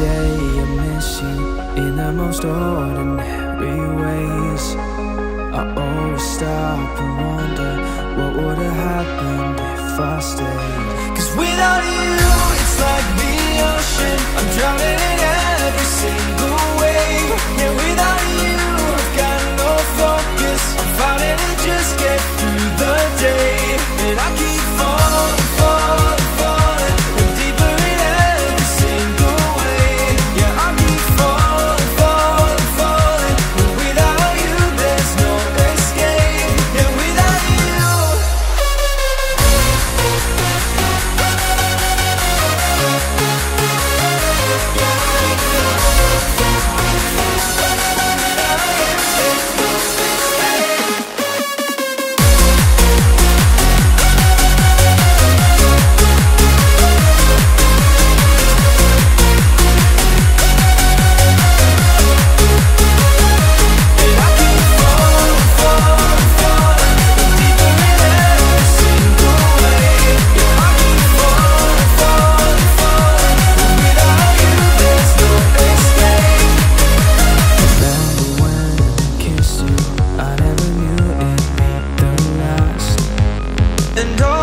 day I miss you in the most ordinary ways. I always stop and wonder what would have happened if I stayed. Cause without you it's like the ocean. I'm drowning in every sea. and all